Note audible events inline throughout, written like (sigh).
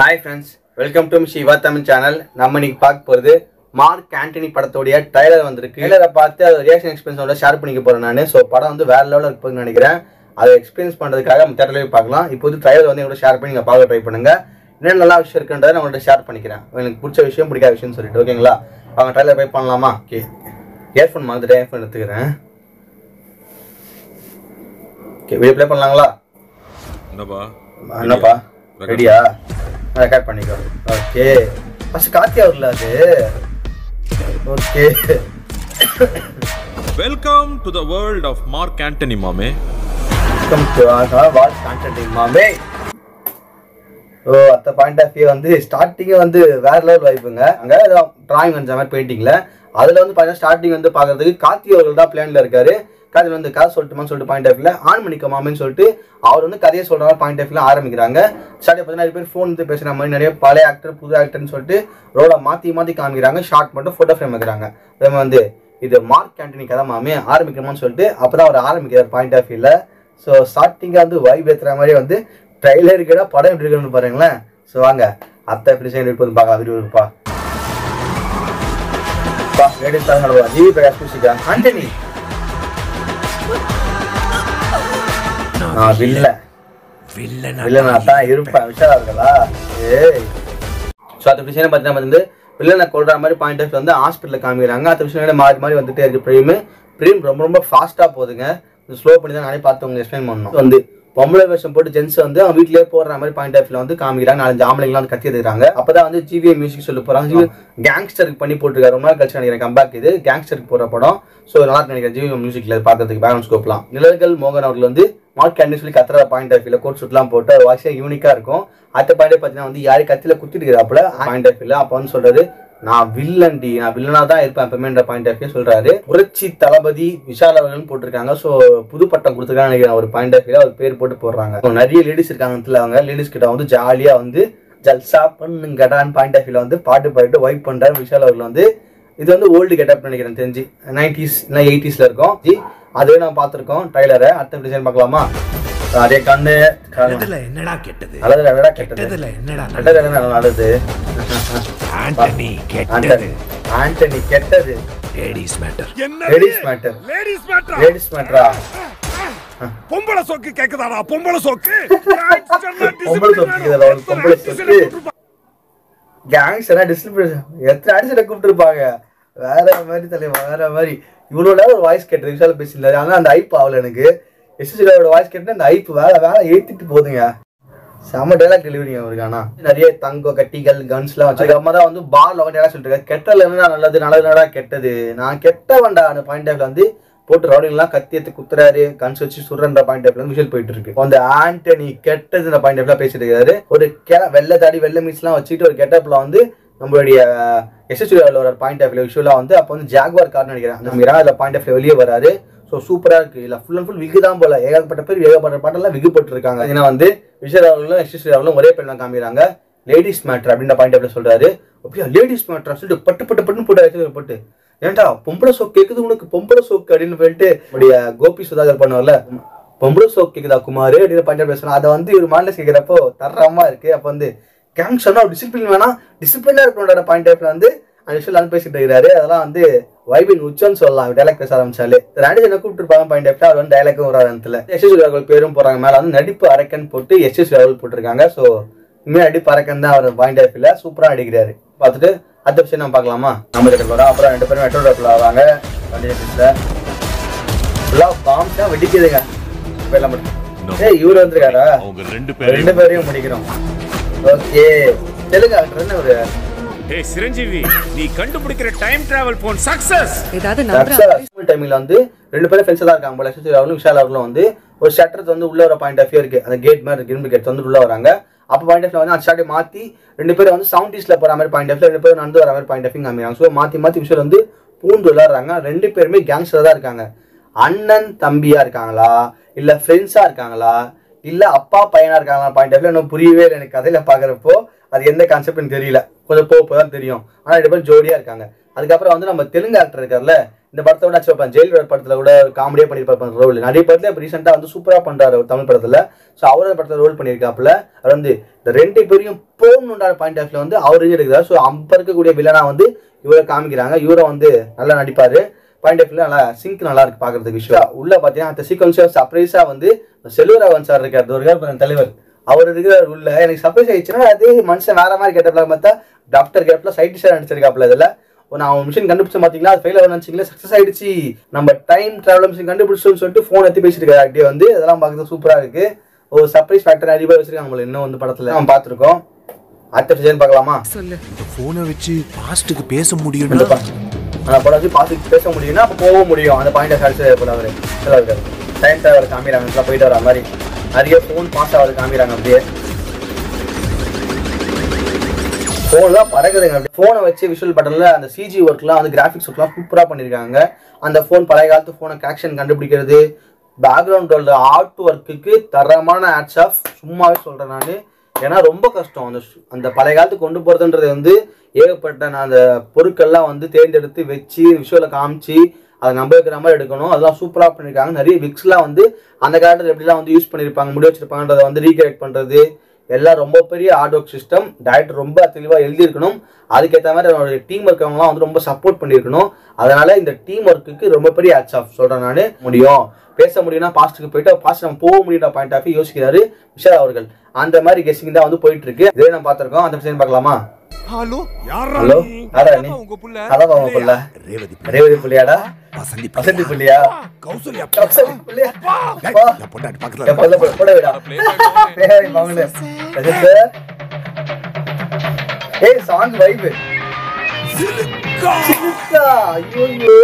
Hi friends welcome to Siva Tamil channel நம்ம இன்னைக்கு பார்க்க போகிறது மார்க் ஆண்டனி படத்தோடைய ட்ரைலர் வந்திருக்கு. ட்ரைலரை பார்த்து அது ரியாக்ஷன் எக்ஸ்பீரியன்ஸோட ஷேர் பண்ணிக்க போகிறேன் நான். ஸோ படம் வந்து வேற லெவலில் இருக்குன்னு நினைக்கிறேன். அதை எக்ஸ்பீரியன்ஸ் பண்ணுறதுக்காக நம்ம தேட்டரில் போய் பார்க்கலாம். இப்போது ட்ரைலர் வந்து என்னோட ஷேர் பண்ணி நீங்கள் பார்க்க ட்ரை பண்ணுங்க. என்ன நல்ல விஷயம் இருக்குன்றதை நான் உங்கள்கிட்ட ஷேர் பண்ணிக்கிறேன். எனக்கு பிடிச்ச விஷயம் பிடிக்காத விஷயம்னு சொல்லிட்டு. ஓகேங்களா அவங்க ட்ரைலர் போய் பண்ணலாமா? ஓகே இயர்ஃபோன் மறந்துட்டு இயர்ஃபோன் எடுத்துக்கிறேன். ஓகே வீடியோ ப்ளே பண்ணலாங்களா? என்னப்பா? என்னப்பா? ரெடியா ரெக்கார்ட் பண்ணிக்கோ. ஓகே. ஃபர்ஸ்ட் கார்த்தி அவர்ல அது. Okay. Welcome to the world of Mark Antony மாமே வெல்கம் டு வாட்ச் கான்டென்ட் மாமே ஓ அத்த பாயிண்ட் ஆஃப் வியூ வந்து ஸ்டார்டிங்கே வந்து வேற லெவல் வைப்புங்க அங்கே டிராயிங் வரைஞ்ச மாதிரி பெயிண்டிங்கில் அதில் வந்து பார்த்தீங்கன்னா ஸ்டார்டிங் வந்து பார்க்கறதுக்கு கார்த்தி அவர்கள் தான் பிளான்ல இருக்காரு. கார்த்தி வந்து கதை சொல்லட்டுமான்னு சொல்லிட்டு பாயிண்ட் ஆஃப்ல ஆன் பண்ணிக்க சொல்லிட்டு அவர் வந்து கதையை சொல்கிற பாயிண்ட் ஆஃப் ஆரம்பிக்கிறாங்க. ஸ்டார்டிங் பார்த்தீங்கன்னா நிறைய பேர் ஃபோன் வந்து பேசுகிற மாதிரி நிறைய பழைய ஆக்டர் புது ஆக்டர்னு சொல்லிட்டு ரோலை மாற்றி மாற்றி காமிக்கிறாங்க. ஷார்ட் மட்டும் ஃபோட்டோ ஃப்ரேம் வைக்கிறாங்க நம்ம மாதிரி வந்து இது மார்க் ஆண்டனி கதை மாமே ஆரம்பிக்கணுமான்னு சொல்லிட்டு அப்போ தான் அவர் ஆரம்பிக்கிறார் பாயிண்ட் ஆஃப் வியூவில் ஸோ ஸ்டார்டிங்காக வந்து வைப் ஏற்றுற மாதிரி வந்து ட்ரைலருக்கு படம் எப்படி இருக்கணும்னு பாருங்களேன். ஸோ வாங்க அத்தை எப்படி செய்ய இருப்பது பார்க்கலாம் வீடியோ இருப்பா லேடிஸ் தான் ஜிவி பிரகாஷ் ஆண்டனி நான் வில்ல. வில்லனா தான் இருப்பேன். விஷயம் இருக்கலா ஏய். ஸோ அந்த விஷயம் பார்த்தீங்கன்னா வந்து வில்லனை கொள்ற மாதிரி பாயிண்ட் ஆஃப் வந்து ஹாஸ்பிட்டலில் காமிக்கிறாங்க. அந்த விஷயம் மாறி மாறி வந்துட்டே இருக்கு. ப்ரீம். ப்ரீம் ரொம்ப ரொம்ப ஃபாஸ்ட்டாக போகுதுங்க. ஸ்லோ பண்ணி தான் நானே பார்த்து உங்களுக்கு எக்ஸ்பிளைன் பண்ணணும். வந்து பொம்பளை வேஷம் போட்டு ஜென்ஸ் வந்து அவங்க வீட்லயே போடுற மாதிரி பாயிண்ட் ஆஃப் வந்து காமிக்கிறாங்க. நாலஞ்சு ஆம்பளைங்களாம் வந்து கத்தி எடுக்கிறாங்க. அப்பதான் வந்து ஜிவிஏ மியூசிக் சொல்ல போறாங்க. கேங்ஸ்டருக்கு பண்ணி போட்டுருக்காரு. ரொம்ப நாள் கழிச்சு நினைக்கிறேன் கம்பேக் இது. கேங்ஸ்டருக்கு போடுற படம். ஸோ நல்லா நினைக்கிறேன். ஜிவி மியூசிக்ல பார்க்கறதுக்கு பேலன்ஸ் ஸ்கோப்லாம் நிழல்கள் மோகன் அவர்கள் வந்து நாட் கேண்டி சொல்லி கத்துற பாயிண்ட் ஆஃப் வியூல கோட் சுட்லாம் போட்டு அது வாய்ஸே யூனிக்கா இருக்கும். அடுத்த பாயிண்ட் பார்த்தீங்கன்னா வந்து யாரு கத்துல குத்திட்டு இருக்கிறாப்புல பாயிண்ட் ஆஃப் வியூல அப்போ வந்து சொல்றாரு நான் வில்லன்டி நான் வில்லனா தான் இருப்பேன் எப்பவுமேன்ற பாயிண்ட் ஆஃப் வியூ சொல்றாரு. புரட்சி தளபதி விஷால் அவர்கள் போட்டிருக்காங்க. ஸோ புது பட்டம் கொடுத்துருக்காங்க நினைக்கிறேன். ஒரு பாயிண்ட் ஆஃப் வியூ அவர் பேர் போட்டு போடுறாங்க. நிறைய லேடிஸ் இருக்காங்க அவங்க. லேடிஸ் கிட்ட வந்து ஜாலியா வந்து ஜல்சா பண்ணுங்கடான்னு பாயிண்ட் ஆஃப் வியூல வந்து பாட்டு பாடிட்டு வைப் பண்றாரு. விஷால் அவர்கள் வந்து இது வந்து ஓல்டு கெட்டப் நினைக்கிறேன் தெரிஞ்சு. நைன்டிஸ் இல்லை எயிட்டிஸ்ல இருக்கும். ஜி அதுவே நம்ம பார்த்துருக்கோம் ட்ரைலரை அடுத்த டிசைன் பார்க்கலாமா? அதே கண்ணு என்னடா கெட்டது? நல்லது விட கெட்டது? கெட்டதுல என்னடா கெட்டது என்ன நல்லது? ஆண்டனி கெட்டது. ஆண்டனி கெட்டது. Ladies matter ladies matter ladies matter ladies மேட்டரா பொம்பளை சோக்கு கேக்குதாடா? பொம்பளை சோக்கு? (laughs) பொம்பளை ஒரு பொம்பளை சொத்து கேங்ஸ் எல்லாம் டிஸ்ட்ரிபியூஷன் எத்தனை அடிச்சு கூப்பிட்டுருப்பாங்க? வேற மாதிரி தலைவா வேற மாதிரி. இவ்வளோ நேரம் ஒரு வாய்ஸ் கேட்டது விஷால பேசியிருந்தாரு. ஆனால் அந்த ஐப் ஆகல எனக்கு. எஸ்எஸ்சியோட வாய்ஸ் கேட்டு அந்த ஐப் வேலை வேலை ஏற்றிட்டு போகுதுங்க. செம்ம டைலாக் டெலிவரி அவருக்கு ஆனால் நிறைய தங்கம் கட்டிகள் கன்ஸ்லாம் வச்சு அம்மா தான் வந்து பார்ல வந்து டைலாக் சொல்லிட்டு கெட்டல என்ன நல்லது நல்லதுனடா கெட்டது. நான் கெட்டவன்டா அந்த பாயிண்ட் ஆஃப்ல வந்து போட்டு ரவுடிங்லாம் கத்தி எடுத்து குத்துறாரு. கன்ஸ் வச்சு சுடுறன்ற பாயிண்ட் ஆஃப்ல வந்து விஷயம் போயிட்டு இருக்கு. அந்த ஆண்டனி கெட்டதுன்ற பாயிண்ட் ஆஃப்ல பேசிட்டு இருக்காரு. ஒரு கெ வெள்ளை தாடி வெள்ளை மீஸ்லாம் வச்சுட்டு ஒரு கெட்டப்ல வந்து நம்மளுடைய எஸ்எஸ்டியில் ஒரு பாயிண்ட் ஆஃப் விஷுவலாக வந்து அப்போ வந்து ஜாக்வார் கார்னு நினைக்கிறேன். அந்த மீரா அதில் பாயிண்ட் ஆஃப் வெளியே வராரு ஸோ சூப்பராக இருக்குது இல்லை ஃபுல் அண்ட் ஃபுல் விகு தான் போல. ஏகப்பட்ட பேர் ஏகப்பட்ட பாட்டெல்லாம் விகுப்பட்டுருக்காங்க ஏன்னா வந்து விஜய் அவர்களும் எஸ்எஸ்டி அவர்களும் ஒரே பேர் காமிக்கிறாங்க. லேடிஸ் மேட்ரு அப்படின்ற பாயிண்ட் ஆஃப் சொல்கிறாரு அப்படியா லேடிஸ் மேட்ரா சொல்லிட்டு பட்டு பட்டு பட்டுன்னு போட்டு வச்சு போட்டு. ஏன்டா பொம்பளை சோக்கு கேட்குது உனக்கு? பொம்பளை சோக்கு அப்படின்னு சொல்லிட்டு நம்முடைய கோபி சுதாகர் பண்ணுவார்ல. பொம்பளை சோக்கு கேக்குதா குமார் அப்படின்னு பாயிண்ட் பேசுறோம் அதை வந்து ஒரு மாநில கேட்குறப்போ தரமா இருக்குது அப்போ வந்து கேங் சொன்னா டிசிப்ளின் வேணாம் டிசிப்ளினா இருக்கணும்ன்ற பாயிண்ட் ஆஃப்ல வந்து. அந்த விஷயம் பேசிட்டு இருக்கிறாரு அதெல்லாம் வந்து வைபின் உச்சம்னு சொல்லலாம் டைலாக் பேச ஆரம்பிச்சாலே. ராணி என்ன கூப்பிட்டுருப்பாங்க பாயிண்ட் ஆஃப்ல அவர் வந்து டைலாக்கும் வராது இடத்துல எஸ் ராகுல் பேரும் போறாங்க. மேல வந்து நடிப்பு அரக்கன் போட்டு எஸ் எஸ் ராகுல் போட்டிருக்காங்க. ஸோ இனிமே நடிப்பு அரக்கன் தான் அவர் பாயிண்ட் ஆஃப்ல சூப்பரா அடிக்கிறாரு பார்த்துட்டு அடுத்த விஷயம் நம்ம பார்க்கலாமா? நம்ம கிட்ட போறோம். அப்புறம் ரெண்டு பேரும் மெட்ரோ டேப்ல ஆவாங்க வண்டி ஃபுல்லா பாம்ஸ் தான் வெடிக்குதுங்க. எல்லாம் மட்டும் ஏய் இவர் வந்திருக்காரா? ரெண்டு ரெண்டு பேரையும் முடிக்கிறோம் ஓகே. தெலுங்கு ஆக்டர் என்ன ஒரு ஏய் சிரஞ்சீவி நீ கண்டுபிடிக்கிற டைம் டிராவல் போன் சக்சஸ் ஏதாவது வந்து ரெண்டு பேரும் ஃப்ரெண்ட்ஸ் தான் இருக்காங்க போல. எஸ்எஸ்சி அவர்களும் விஷால் அவர்களும் வந்து ஒரு ஷட்டர் வந்து உள்ள வர பாயிண்ட் ஆஃப் வியூ இருக்கு. அந்த கேட் மாதிரி இரும்பு கேட் வந்து உள்ள வராங்க. அப்போ பாயிண்ட் ஆஃப் வந்து அந்த ஷாட்டை மாற்றி ரெண்டு பேரும் வந்து சவுண்டீஸ்ல போற மாதிரி பாயிண்ட் ஆஃப் ரெண்டு பேரும் நடந்து வர மாதிரி பாயிண்ட் ஆஃப் காமிக்கிறாங்க. ஸோ மாற்றி மாற்றி விஷயம் வந்து பூந்து விளாடுறாங்க ரெண்டு பேருமே கேங்ஸ்டர் தான் இருக்காங்க. அண்ணன் தம்பியா இருக்காங்களா? இல்ல ஃப்ரெண்ட்ஸா இருக்காங்களா? இல்லை அப்பா பையனாக இருக்காங்க பாயிண்ட் ஆஃப் இன்னும் புரியவே இல்லை. எனக்கு கதையில் பார்க்குறப்போ அது எந்த கான்செப்ட்னு தெரியல. கொஞ்சம் போக தான் தெரியும். ஆனால் ரெண்டு பேரும் ஜோடியாக இருக்காங்க. அதுக்கப்புறம் வந்து நம்ம தெலுங்கு ஆக்டர் இருக்கார்ல இந்த படத்தை விட ஆச்சு ஜெயில் படத்தில் கூட காமெடியாக பண்ணியிருப்பாரு ரோல் நிறைய படத்தில் இப்போ ரீசெண்டாக வந்து சூப்பராக பண்ணுறாரு அவர் தமிழ் படத்தில். ஸோ அவரோட படத்தில் ரோல் பண்ணியிருக்காப்புல. அவர் வந்து இந்த ரெண்டு பேரையும் போகணுன்ற பாயிண்ட் ஆஃப்ல வந்து அவர் இருக்கிறார் ஸோ அப்போ இருக்கக்கூடிய வில்லனாக வந்து இவரை காமிக்கிறாங்க. இவரை வந்து நல்லா நடிப்பார். பாயிண்ட் ஆஃப் நல்லா சிங்க் நல்லா இருக்கு பாக்குறதுக்கு விஷயம் உள்ள பாத்தீங்கன்னா அந்த சீக்வன்ஸ் சர்ப்ரைஸா வந்து செல்வராகவன் சார் இருக்கார் ஒரு இருக்கார் தலைவர். அவர் இருக்கிற உள்ள எனக்கு சர்ப்ரைஸ் ஆயிடுச்சுன்னா அது மனுஷன் வேற மாதிரி கேட்டப்பல பார்த்தா டாக்டர் கேப்ல சைட்டிஸ்டா நடிச்சிருக்காப்ல இதுல. ஒரு நான் மிஷின் கண்டுபிடிச்ச பாத்தீங்களா அது ஃபெயில் நினைச்சிங்களே சக்சஸ் ஆயிடுச்சு. நம்ம டைம் டிராவல் மிஷின் கண்டுபிடிச்சோம்னு சொல்லிட்டு ஃபோன் எடுத்து பேசிட்டு இருக்காரு அப்படியே வந்து. அதெல்லாம் பார்க்கறது சூப்பரா இருக்கு. ஒரு சர்ப்ரைஸ் ஃபேக்டர் நிறைய பேர் வச்சிருக்காங்க நம்மள இன்னும் வந்து படத்துல. நம்ம பார்த்துருக்கோம். அடுத்த விஷயம் பார்க்கலாமா? இந்த போனை வச்சு பாஸ்ட்டுக்கு பேச முடியும் அந்த படம் வச்சு பார்த்து பேச முடியும்னா அப்போ போக முடியும். அந்த பாயிண்ட் சாட்டிஸ்ஃபை பண்ண அவர். டைம் டிராவல் காமிக்கிறாங்க. நல்லா போயிட்டு வர மாதிரி. நிறைய ஃபோன் பாஸ் ஆகுது காமிக்கிறாங்க அப்படியே. ஃபோன்லாம் பறக்குதுங்க அப்படி ஃபோனை வச்சு விஷுவல் பட்டனில் அந்த சிஜி ஒர்க்லாம் வந்து கிராஃபிக்ஸ் ஒர்க்லாம் சூப்பராக பண்ணியிருக்காங்க அந்த ஃபோன் பழைய காலத்து ஃபோனை கேக்ஷன் கண்டுபிடிக்கிறது. பேக்ரவுண்ட் ஆர்ட் ஒர்க்குக்கு தரமான ஆட்ஸ் ஆஃப் சும்மாவே சொல்கிறேன் நான். ஏன்னா ரொம்ப கஷ்டம் அந்த அந்த பழைய காலத்துக்கு கொண்டு போகிறதுன்றது வந்து ஏகப்பட்ட நான் அந்த பொருட்கள்லாம் வந்து தேர்ந்தெடுத்து வச்சு விஷுவலை காமிச்சு அதை நம்ப வைக்கிற மாதிரி எடுக்கணும். அதெல்லாம் சூப்பராக பண்ணியிருக்காங்க நிறைய விக்ஸ்லாம் வந்து அந்த காலத்தில் எப்படிலாம் வந்து யூஸ் பண்ணியிருப்பாங்க முடி வச்சிருப்பாங்கன்றதை வந்து ரீக்ரியேட் பண்ணுறது எல்லாம் ரொம்ப பெரிய ஹார்ட் ஒர்க் சிஸ்டம் டேரக்டர் ரொம்ப தெளிவாக எழுதியிருக்கணும். அதுக்கேற்ற மாதிரி என்னோட டீம் இருக்கவங்களாம் வந்து ரொம்ப சப்போர்ட் பண்ணியிருக்கணும். அதனால இந்த டீம் ஒர்க்குக்கு ரொம்ப பெரிய ஹேட்ஸ் ஆஃப் சொல்கிறேன் நான். முடியும். பேச முடியும்னா பாஸ்ட்டுக்கு போயிட்டு பாஸ்ட் நம்ம போக முடியுன்ற பாயிண்ட் ஆஃப் யோசிக்கிறாரு விஷால் அவர்கள். அந்த மாதிரி கெஸ்டிங் தான் வந்து போயிட்டு இருக்கு. இதே நம்ம பார்த்துருக்கோம். அந்த விஷயம் பார்க்கலாமா? ஹலோ? ஹலோ யாரா நீ? அதான் உங்க புள்ள? ரேவதி ரேவதி புள்ளியாடா? வசந்தி வசந்தி புள்ளியா? கௌசல்யா வசந்தி புள்ளியா? வா. பொண்டாட்டி பக்கத்துல பொண்ணு போய் போட. விடா ரஜித் சார்? ஏய் சாங் வைப். சிலுக்கா. ஐயோ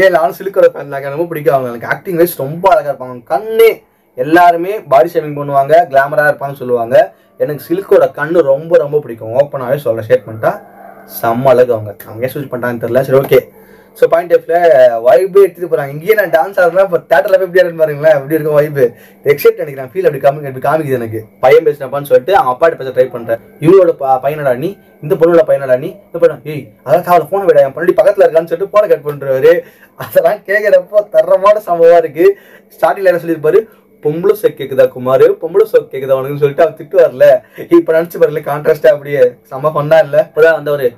ஏ நானும் சிலுக்கோட ஃபேன் எனக்கு ரொம்ப பிடிக்கும். அவங்க எனக்கு ஆக்டிங் வைஸ் ரொம்ப அழகா இருப்பாங்க. கண்ணே எல்லாருமே பாடி ஷேவிங் பண்ணுவாங்க கிளாமரா இருப்பாங்கன்னு சொல்லுவாங்க. எனக்கு சில்கோட கண்ணு ரொம்ப ரொம்ப பிடிக்கும். ஓப்பனாகவே சொல்கிறேன் ஸ்டேட்மெண்ட்டாக செம்ம அழகு அவங்க. அவங்க ஏன் சூஸ் பண்ணிட்டாங்கன்னு தெரியல. சரி ஓகே ஸோ பாயிண்ட் ஆஃப்ல வைபே எடுத்துட்டு போகிறாங்க இங்கேயே நான் டான்ஸ் ஆடுறேன் இப்போ தேட்டரில் போய் எப்படி பாருங்களேன். எப்படி இருக்கும் வைபு எக்ஸைட் நினைக்கிறேன். ஃபீல் அப்படி காமி அப்படி காமிக்குது எனக்கு. பையன் பேசினப்பான்னு சொல்லிட்டு அவங்க அப்பாட்ட பேச ட்ரை பண்ணுறேன் இவங்களோட பையனடா நீ? இந்த பொண்ணோட பையனடா நீ? இந்த பையன் ஏய் அதான் காவல ஃபோனை விட. என் பண்ணி பக்கத்தில் இருக்கான்னு சொல்லிட்டு போன கட் பண்ணுறாரு அதெல்லாம் கேட்குறப்போ தரமான சம்பவமா இருக்குது ஸ்டார்டிங்ல என்ன சொல்லியிருப்பாரு? பொம்பளை சொக் கேக்குதா குமார்? பொம்பளை சொக் கேக்குதா உனக்குன்னு சொல்லிட்டு அவர் திட்டு வரல. இப்ப நினைச்சு பாருல கான்ட்ராஸ்டா அப்படியே. செம்ம ஃபன்னா இல்ல? இப்பதான் வந்தவரு.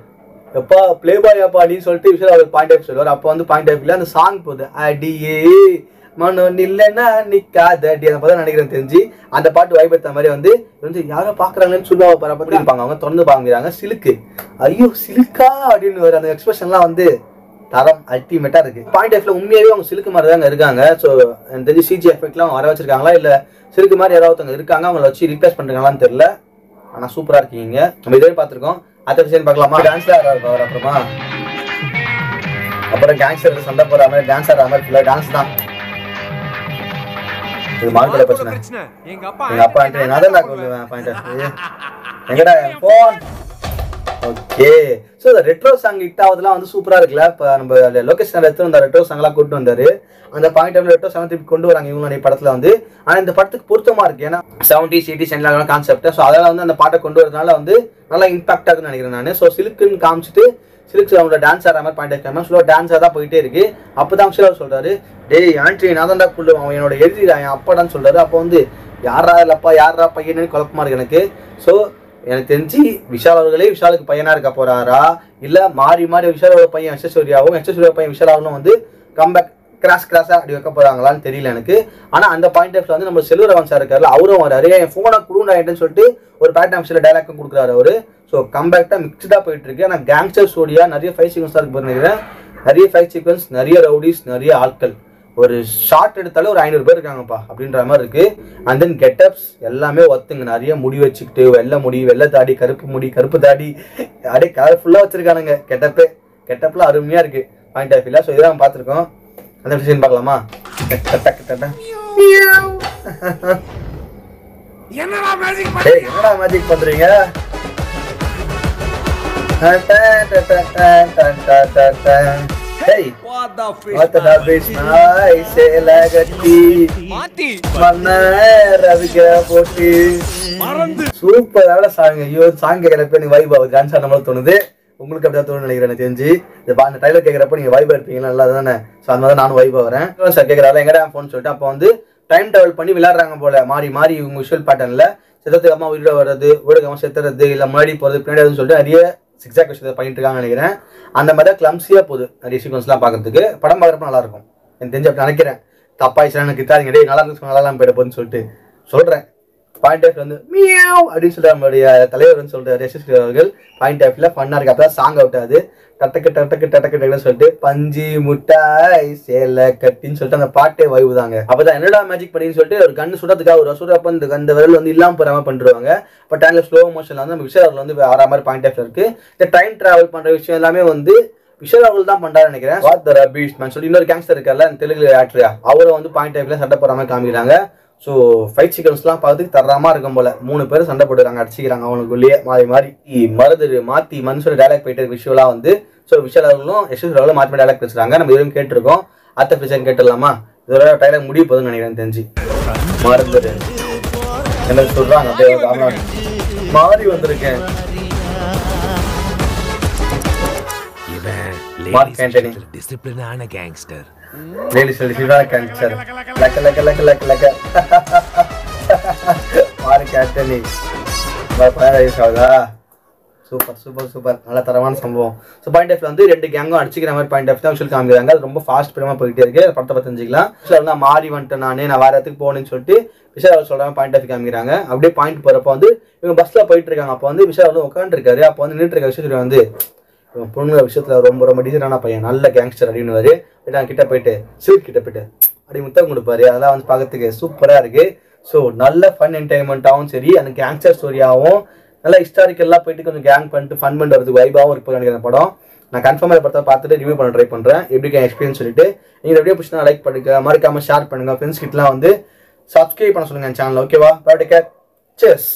எப்பா ப்ளே பாய் அப்பா அப்படின்னு சொல்லிட்டு விஷயம் அவர் பாயிண்ட் ஆஃப் சொல்லுவார். அப்போ வந்து பாயிண்ட் ஆஃப்ல அந்த சாங் போகுது. அடியே மனோ நில்லனா நிக்காத. அடி அந்த பதம் நினைக்கிறேன் தெரிஞ்சு. அந்த பாட்டு வாய்ப்பேற்ற மாதிரி வந்து வந்து யாரோ பாக்குறாங்கன்னு சொல்லுவாங்க பாரு அப்படி இருப்பாங்க அவங்க தொடர்ந்து பாங்கிறாங்க. சிலுக்கு. ஐயோ சிலுக்கா அப்படின்னு ஒரு அந்த எக்ஸ்பிரஷன்லாம் வந்து தரம் அல்டிமேட்டா இருக்கு. பாயிண்ட் ஆஃப்ல உண்மையாவே அவங்க சிலுக்கு மாதிரி தாங்க இருக்காங்க. ஸோ எனக்கு தெரிஞ்சு சிஜி எஃபெக்ட்லாம் வர வச்சிருக்காங்களா? இல்ல சிலுக்கு மாதிரி யாராவது இருக்காங்க அவங்கள வச்சு ரீப்ளேஸ் பண்றாங்களான்னு தெரியல. ஆனா சூப்பரா இருக்கீங்க. நம்ம இதே பார்த்திருக்கோம். அடுத்த விஷயம் பார்க்கலாமா? டான்ஸ்ல அவர் அப்புறமா அப்புறம் கேங்ஸ்டர் சண்டை போற மாதிரி டான்ஸ் ஆடுற மாதிரி ஃபுல்லா டான்ஸ் தான். இது மார்க்கெட்ல பிரச்சனை. எங்க அப்பா எங்க அப்பா நான் கொள்ளுவேன் பாயிண்ட் எங்கடா ஃபோன் ஓகே ஸோ இந்த ரெட்ரோ சாங் ஹிட் ஆகுதுலாம் வந்து சூப்பராக இருக்குல்ல? இப்போ நம்ம லொக்கேஷன் எடுத்து அந்த ரெட்ரோ சாங்லாம் கூட்டு வந்தார். அந்த பாயிண்ட் ஆஃப் ரெட்ரோ சாங் திருப்பி கொண்டு வராங்க இவங்களுடைய படத்தில் வந்து. ஆனால் இந்த படத்துக்கு பொருத்தமாக இருக்கு. ஏன்னா செவன்டிஸ் எயிட்டிஸ் எல்லாம் கான்செப்ட் ஸோ அதெல்லாம் வந்து அந்த பாட்டை கொண்டு வரதுனால வந்து நல்லா இம்பாக்ட் ஆகுதுன்னு நினைக்கிறேன் நான். ஸோ சிலுக்குன்னு காமிச்சிட்டு சிலுக்கு அவங்களோட டான்ஸ் ஆடுற மாதிரி பாயிண்ட் ஆஃப் ஸ்லோ டான்ஸாக தான் போயிட்டே இருக்கு. அப்போ தான் அவர் சொல்கிறாரு டேய் ஆண்ட்ரி நான் தான் குள்ளு அவன் என்னோட எழுதிடா என் அப்பாடான்னு சொல்கிறாரு அப்போ வந்து யாரா இல்லைப்பா யாரா பையன்னு குழப்பமா இருக்கு எனக்கு. ஸோ எனக்கு தெரிஞ்சு விஷால் அவர்களே விஷாலுக்கு பையனாக இருக்க போகிறாரா இல்லை மாறி மாறி விஷாலோட பையன் எஸ்எஸ்வரியாவும் எஸ்எஸ்வரியா பையன் விஷாலாவும் வந்து கம்பேக் கிராஸ் கிராஸாக அப்படி வைக்க போகிறாங்களான்னு தெரியல எனக்கு. ஆனால் அந்த பாயிண்ட் ஆஃப் வந்து நம்ம செல்வரவன் சார் இருக்காருல்ல அவரும் வராரு. என் ஃபோனை குடுண்டாயிட்டேன்னு சொல்லிட்டு ஒரு பேட் ஆம்ஸில் டைலாக்கும் கொடுக்குறாரு அவர். ஸோ கம்பேக்டாக மிக்ஸ்டா போயிட்டு இருக்கு. ஆனால் கேங்ஸ்டர் ஸ்டோரியா நிறைய ஃபைவ் சீக்வன்ஸாக இருக்கு நினைக்கிறேன். நிறைய ஃபைவ் சீக்வன்ஸ் நிறைய ரவுடிஸ் நிறைய ஆட்கள். ஒரு ஷார்ட் எடுத்தாலே ஒரு ஐநூறு பேர் இருக்காங்கப்பா அப்படின்ற மாதிரி இருக்கு. அண்ட் தென் கெட்டப்ஸ் எல்லாமே ஒத்துங்க. நிறைய முடி வச்சுக்கிட்டு வெள்ளை முடி வெள்ளை தாடி கருப்பு முடி கருப்பு தாடி. அப்படியே கலர்ஃபுல்லாக வச்சிருக்கானுங்க. கெட்டப்பு கெட்டப்லாம் அருமையா இருக்கு. பாயிண்ட் ஆஃப் வியூல ஸோ இதான் பார்த்துருக்கோம். அந்த விஷயம் பார்க்கலாமா. என்னடா மேஜிக் டேய், என்னடா மேஜிக் பண்றீங்க? டன், டன், டன், டன், டன், டன், what the fish. மாத்தி மன்ன போட்டு சூப்பரான சாங் ஐயோ சாங் கேட்கறப்ப எனக்கு வைப் ஆகுது. டான்ஸ் ஆன மாதிரி தோணுது. உங்களுக்கு அப்படியே தோணுன்னு நினைக்கிறேன் எனக்கு தெரிஞ்சு. இந்த இந்த டைலர் கேட்குறப்ப நீங்கள் வைபாக இருப்பீங்களா நல்லா தானே ஸோ அந்த மாதிரி நானும் வைபாக வரேன். சார் கேட்குறாரு எங்கடா ஃபோன் சொல்லிட்டு. அப்போ வந்து டைம் ட்ராவல் பண்ணி விளையாடுறாங்க போல. மாறி மாறி இவங்க விஷுவல் பேட்டர்னில் செத்தத்துக்கு அம்மா உயிரோட வர்றது வீடுக்கு அம்மா செத்துறது இல்லை முன்னாடி போகிறது பின்னாடி சொல்லிட்டு நிறைய சிக்ஸாக் விஷயத்தை பண்ணிட்டு இருக்காங்கன்னு நினைக்கிறேன். அந்த மாதிரி தான் கிளம்ஸியாக போகுது. நிறைய சீக்வன்ஸ்லாம் பார்க்கறதுக்கு. படம் பார்க்குறப்ப நல்லாயிருக்கும். எனக்கு தெரிஞ்ச அப்படி நினைக்கிறேன். தப்பாயிடுச்சுன்னா எனக்கு கிட்டாதீங்க டேய் நல்லா இருக்கு நல்லா இல்லாமல் போயிட போகுதுன்னு சொல்லிட்டு சொல்கிறேன் பாயிண்ட் ஆஃப் வந்து மியாவ் அப்படின்னு சொல்லிட்டு நம்மளுடைய தலைவர் வந்து சொல்றாரு யசஸ்வி அவர்கள் பாயிண்ட் ஆஃப்ல ஃபன்னா இருக்கு. அப்பதான் சாங் அவுட் ஆகுது. டட்டக்கு டட்டக்கு டட்டக்கு டக்குன்னு சொல்லிட்டு பஞ்சு முட்டாய் சேலை கட்டின்னு சொல்லிட்டு அந்த பாட்டே வைவு தாங்க. அப்பதான் என்னடா மேஜிக் பண்ணின்னு சொல்லிட்டு ஒரு கண்ணு சுடத்துக்காக ஒரு சுடப்ப இந்த அந்த விரல் வந்து இல்லாம போறாம பண்ணிருவாங்க பட் டைம்ல ஸ்லோ மோஷன்ல வந்து நம்ம விஷயம் வந்து ஆறா மாதிரி பாயிண்ட் ஆஃப் இருக்கு. இந்த டைம் டிராவல் பண்ற விஷயம் எல்லாமே வந்து விஷால் அவர்கள் தான் பண்றாரு நினைக்கிறேன். த மேன் சொல்லி இன்னொரு கேங்ஸ்டர் இருக்கல அந்த தெலுங்கு ஆக்டர் அவரை வந்து பாயிண்ட் ஆஃப்ல சண்டை போடுற மாதிரி காமிக்கிறாங்க. ஸோ ஃபைட் சீக்வன்ஸ்லாம் பார்த்துட்டு தரமா இருக்கும் போல. மூணு பேரும் சண்டை போட்டுறாங்க அடிச்சிக்கிறாங்க அவனுக்குள்ளேயே மாறி மாறி. மருது மாத்தி மனுஷோட டயலாக் போயிட்டு இருக்கு விஷுவலா வந்து ஸோ விஷால் அவர்களும் யஷ்வந்த் அவர்களும் மாற்றி டயலாக் பேசுறாங்க. நம்ம இதுவும் கேட்டிருக்கோம். அத்தை பிச்சை கேட்டுடலாமா? இதோட டயலாக் முடிய போதுன்னு நினைக்கிறேன் தெரிஞ்சு. மருந்து என்ன சொல்றாங்க அப்படியே. மாறி வந்திருக்கேன். Mark Antony. டிசிப்ளினான gangster ladies ladies cancer லக்க லக்க லக்க லக்க லக்க. மார்க் ஆண்டனி வயசு ஆகுதா சூப்பர் சூப்பர் சூப்பர். நல்ல தரமான சம்பவம். ஸோ பாயிண்ட் ஆஃப் வந்து ரெண்டு கேங்கும் அடிச்சிக்கிற மாதிரி பாயிண்ட் ஆஃப் தான் சொல்லி காமிக்கிறாங்க. அது ரொம்ப ஃபாஸ்ட் பிரமா போயிட்டே இருக்கு. அதை படத்தை பார்த்து தெரிஞ்சுக்கலாம். நான் மாறி வந்துட்டேன் நானே. நான் வேறு இடத்துக்கு போகணும்னு சொல்லிட்டு விஷால் அவர் சொல்றாங்க பாயிண்ட் ஆஃப் காமிக்கிறாங்க. அப்படியே பாயிண்ட் போகிறப்ப வந்து இவங்க பஸ்ஸில் போயிட்டு இருக்காங்க. அப்போ வந்து விஷால் வந்து உட்காந்துருக்காரு அப்போ வந்து நின்றுட்டு இருக்க விஷயத்துல வந்து பொண்ணுங்கிற விஷயத்தில் ரொம்ப ரொம்ப டீசெண்டான பையன். நல்ல கேங்ஸ்டர் அப்படின்னு நான் கிட்ட போயிட்டு ஸ்வீட் கிட்ட போயிட்டு அப்படி முத்தம் கொடுப்பாரு. அதெல்லாம் வந்து பார்க்கறதுக்கு சூப்பராக இருக்குது ஸோ நல்ல ஃபன் என்டர்டைன்மெண்ட்டாகவும் சரி அந்த கேங்ஸ்டர் ஸ்டோரியாகவும் நல்லா ஹிஸ்டாரிக்கல்லாம் போயிட்டு கொஞ்சம் கேங் பண்ணிட்டு ஃபன் பண்ணுறதுக்கு வைபாகவும் இருக்கு நினைக்கிற படம். நான் கன்ஃபார்மாக படத்தை பார்த்துட்டு ரிவ்யூ பண்ண ட்ரை பண்ணுறேன் எப்படி எக்ஸ்பீரியன்ஸ் சொல்லிட்டு. நீங்கள் வீடியோ பிடிச்சா லைக் பண்ணுங்க. மறக்காமல் ஷேர் பண்ணுங்கள் ஃப்ரெண்ட்ஸ் கிட்டலாம் வந்து சப்ஸ்கிரைப் பண்ண சொல்லுங்கள் என் சேனல் ஓகேவா பை கேர் செஸ்